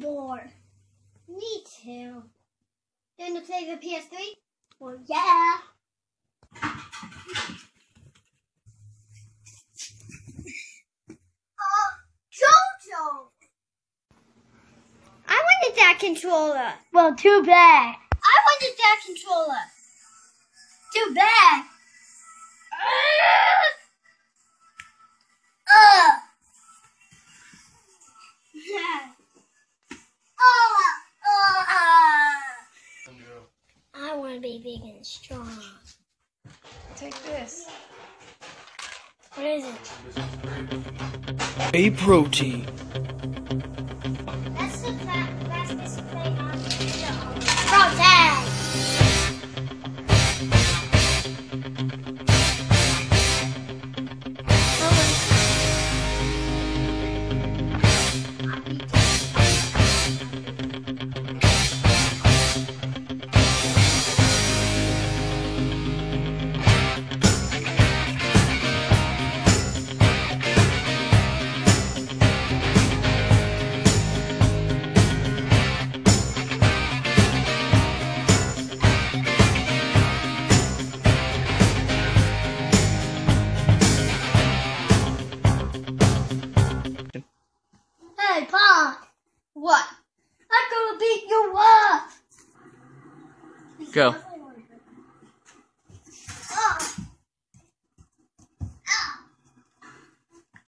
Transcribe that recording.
bored. Me too. Going to play the PS3? Well, yeah. Uh, Jojo! I wanted that controller. Well, too bad. I wanted that controller. Too bad. Ugh. I want to be big and strong. Take this. What is it? A protein. What? I'm gonna beat you up! Go.